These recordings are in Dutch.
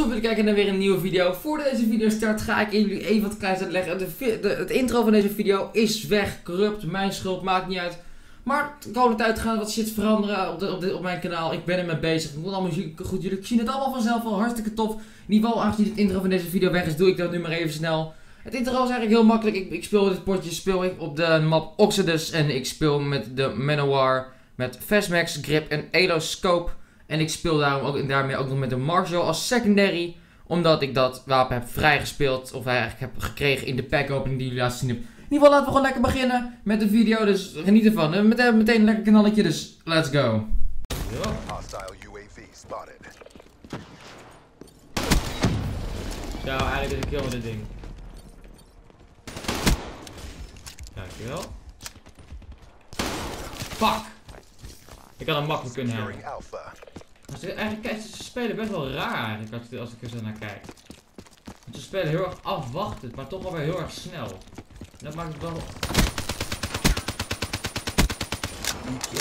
Tot weer kijken naar weer een nieuwe video. Voordat deze video start ga ik jullie even wat kleins uitleggen. De, de- het intro van deze video is weg, corrupt, mijn schuld, maakt niet uit. Maar de komende tijd gaan wat shit veranderen op, op, op mijn kanaal. Ik ben ermee bezig. Het moet allemaal goed. Jullie zien het allemaal vanzelf al hartstikke tof. In ieder geval, aangezien het intro van deze video weg is, doe ik dat nu maar even snel. Het intro is eigenlijk heel makkelijk. Ik, ik speel dit potje speel ik op de map Oxidus. En ik speel met de Manowar, met Fastmax, Grip en Elo Scope. En ik speel daarom ook, daarmee ook nog met de Marshall als secondary. Omdat ik dat wapen heb vrijgespeeld. Of eigenlijk heb gekregen in de pack opening die jullie laatst zien hebben. In ieder geval laten we gewoon lekker beginnen met de video. Dus geniet ervan. En meteen, meteen een lekker knalletje. Dus let's go. Hostile UAV spotted. Zo, eigenlijk is ik kill met dit ding. Dankjewel. Fuck! Ik had hem makkelijk kunnen hebben. Ze, eigenlijk, ze spelen best wel raar als, als ik er zo naar kijk. Want ze spelen heel erg afwachtend, maar toch wel weer heel erg snel. En dat maakt het wel...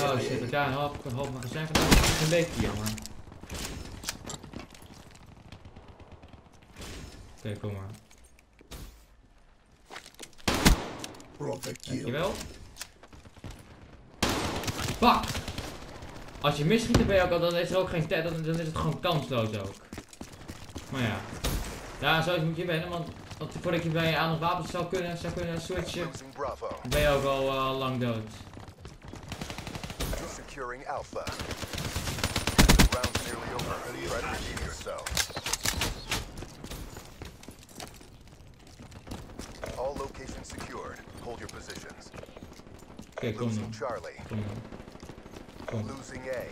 Oh shit, ik daar een half, een half magazijn van. Dat is een beetje maar... Oké, kom maar. Dankjewel. Fuck! Als je misschiet, ben je ook, al- dan is er ook geen tijd, dan, dan is het gewoon kansloos ook. Maar ja. Ja, zo moet je wennen, want, want voordat je bij je aan nog wapens zou kunnen, zou kunnen switchen, ben je ook al eh, lang dood. Securing Alpha. Round's nearly over. Try to redeem yourself. All locations secured. Hold your positions. Oké, kom Losing dan. Charlie. Kom dan. Losing A.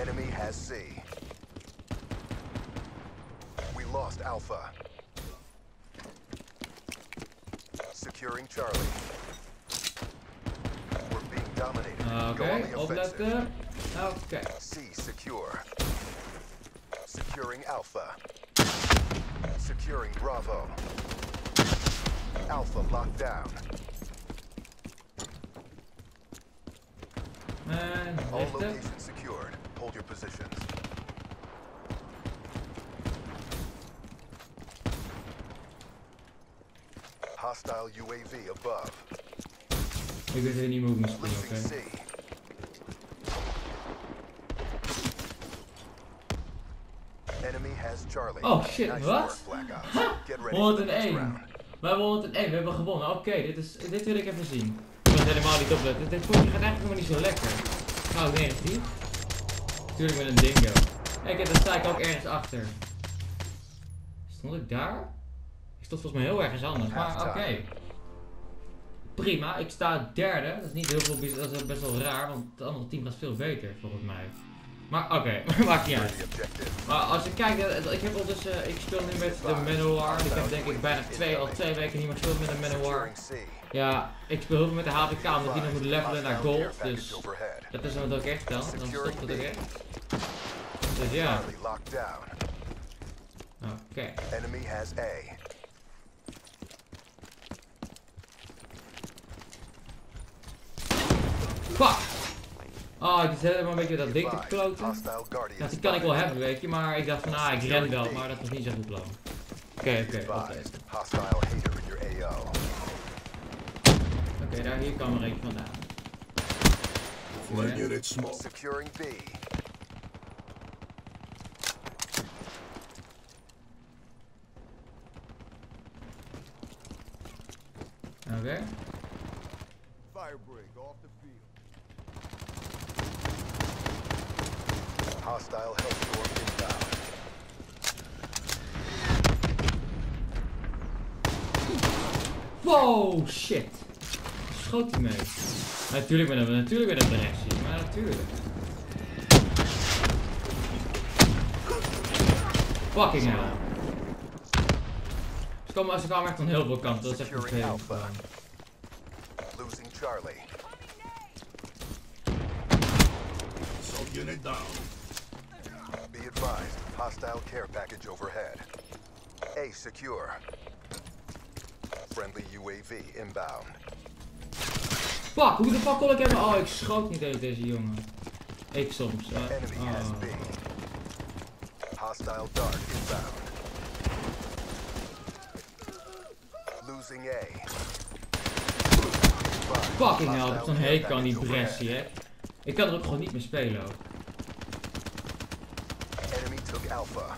Enemy has C. We lost Alpha. Securing Charlie. We're being dominated. Ah, Go Oké, on the offensive. opletten. C secure. Securing Alpha. Securing Bravo. Alpha locked down. All locations secured. Hold your positions. Hostile UAV above. Ik weet niet meer hoe ik moet springen, oké. Charlie. Oh, shit, wat? the next 101. round. We hebben 101, we hebben gewonnen. Oké, dit, is, dit wil ik even zien. Ik was helemaal niet opletten. Dit, dit potje gaat eigenlijk helemaal niet zo lekker. Nou, negatief. Tuurlijk met een dingo. Kijk, daar sta ik ook ergens achter. Stond ik daar? Ik stond volgens mij heel ergens anders, maar oké. Prima, ik sta derde. Dat is niet heel veel dat is best wel raar, want het andere team gaat veel beter volgens mij. Maar oké, maakt niet uit. Maar als je kijkt, eh, ik heb ondertussen, ik speel nu met de Manowar. Ik heb denk ik bijna twee, al twee weken niet meer gespeeld met de Manowar. Ja, ik speel heel veel met de HPK, omdat die nog moet levelen naar gold. Dus. Dat is wat ook echt dan. Dan stopt het ook echt. Dus ja, oké. Enemy has A. Fuck! Oh, ik zit helemaal een beetje dat ding te Advised, kloten. Ja, die kan ik wel hebben, weet je, maar ik dacht van, ah, ik ren wel, maar dat was niet zo goed plan. Oké, oké, oké. Daar hier kan er eentje vandaan. Flag Ja. unit smoke. Securing B. Oké. Firebreak off the field. Hostile Hellstorm inbound. Wow, shit. Schoot hij mee? Natuurlijk met een, natuurlijk met een directie, maar natuurlijk. Fucking hell. Ze komen, ze kwamen echt van heel veel kanten, dat is echt vervelend. Losing Charlie. Assault unit down. Be advised, hostile care package overhead. A secure. Friendly UAV inbound. Fuck, hoe de fuck kon ik hebben? Oh, ik schoot niet eens deze jongen. Ik soms. B. Hostile dart inbound. Losing A. Fucking hell, ik zo'n hekel aan die. Bressie, hè. Ik kan er ook gewoon niet meer spelen ook. Enemy took Alpha.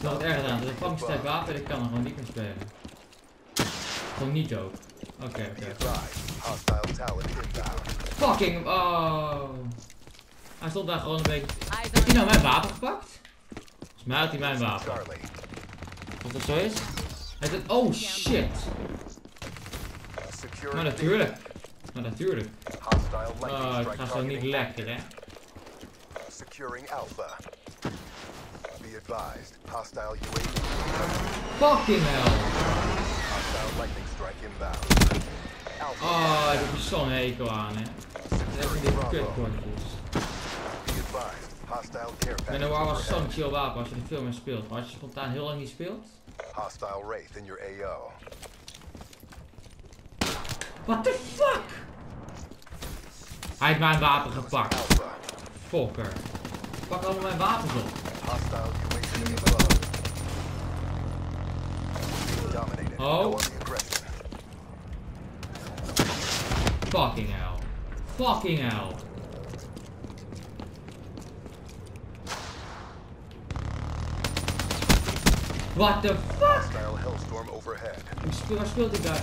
Dat is erg aan. Dat vang sterk wapen en ik kan er gewoon niet meer spelen. Gewoon niet ook. Oké, oké. Hostile talent inbound. Fucking, oh. Hij stond daar gewoon een beetje... Heeft hij nou mijn wapen gepakt? Volgens mij had hij mijn wapen. Als dat zo is. Hij zegt, oh shit. Maar natuurlijk. Maar natuurlijk. Oh, het strike gaat zo niet lekker, hè. Securing Alpha. Be advised, hostile UAV. Fucking hell. Oh, ik heb zo'n hekel aan, hè. Even die kutkortjes. Be advised, hostile care En package de War was overhead. zo'n chill wapen als je er veel mee speelt. Maar als je spontaan heel lang niet speelt. Hostile Wraith in your AO. What the fuck? Hij heeft mijn wapen gepakt. Fokker. Pak allemaal mijn wapens op. Hostile Oh. Go on the aggression. Fucking hell. Fucking hell. What the fuck? Hostile Hellstorm overhead. Hoe speel, waar speelt ik daar?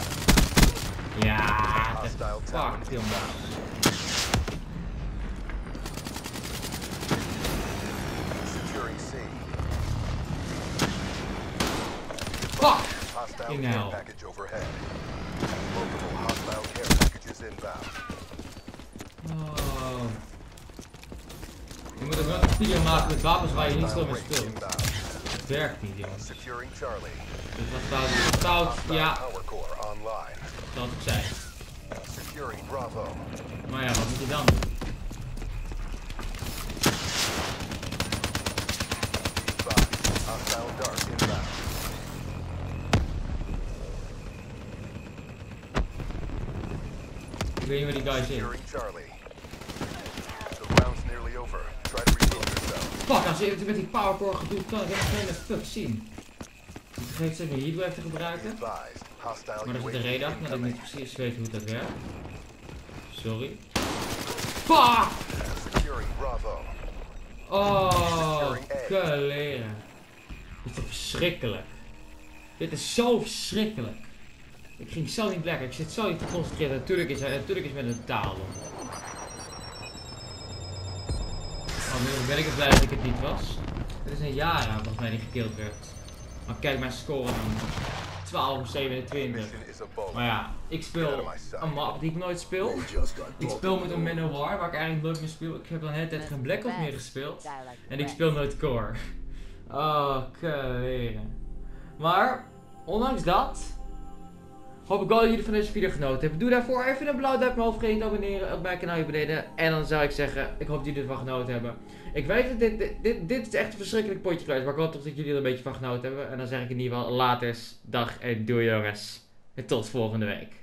Ja, the Hostile fuck, talent Hostile care package overhead. Multiple hostile care packages inbound. Oh. Je moet ook wel een video maken met wapens waar je niet zo mee speelt. Het werkt niet, jongens. Securing Charlie. Dit was fout. Ja, core ik zei. Securing Bravo. Maar ja, wat moet je dan doen? Charlie. The round's nearly over. Try to redeem yourself. Fuck, als je met die powercore gedoe kan ik helemaal geen fuck zien. Ik vergeet maar hier even te gebruiken. Maar dat is de reden achter, dat ik niet precies weet hoe dat werkt. Sorry. Fuck! Oh, leren. Dit is toch verschrikkelijk. Dit is zo verschrikkelijk. Ik ging zo niet lekker, ik zit zo niet te concentreren. Natuurlijk is hij, natuurlijk is met een taal. Oh, nu ben ik het blij dat ik het niet was. Het is een jaar aan volgens mij die gekild werd. Maar kijk mijn score dan. 12 of 27. Mission is a bonus. Maar ja, ik speel een map die ik nooit speel. Ik speel met een. Manowar, waar ik eigenlijk nooit meer speel. Ik heb dan de hele tijd geen Black Ops meer gespeeld. En ik speel nooit core. Oh, kleren. Maar, ondanks dat, hoop ik wel dat jullie van deze video genoten hebben. Doe daarvoor even een blauw duimpje omhoog, vergeet te abonneren op mijn kanaal hier beneden. En dan zou ik zeggen, ik hoop dat jullie ervan genoten hebben. Ik weet dat dit, dit, dit, dit is echt een verschrikkelijk potje geweest, maar ik hoop toch dat jullie er een beetje van genoten hebben. En dan zeg ik in ieder geval, later, dag en doei jongens. En tot volgende week.